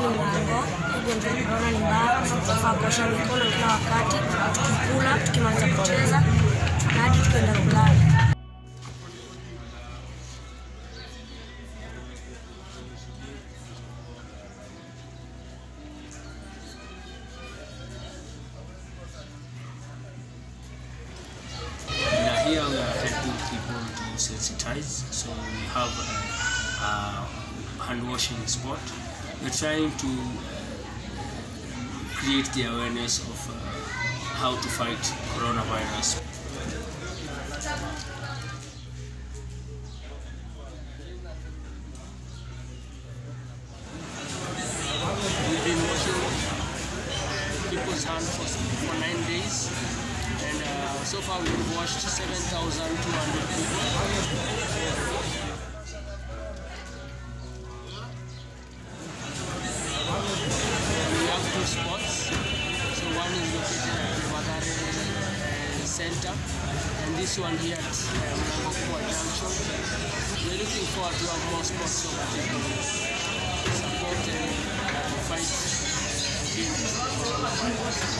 hii ni mlango, ugonjwa wa korona ni mbaya, tunafaa kuosha mikono kila wakati, tukikula, tukimaliza kucheza na hadi tukienda kulala. Here we. So we have a, a hand washing spot. We're trying to uh, create the awareness of uh, how to fight coronavirus. We've been washing people's hands for, for nine days, and uh, so far we've washed 7,200 people. Center and this one here at um, Nagokwa Junction. We're looking forward to have more sports so that you can support and fight against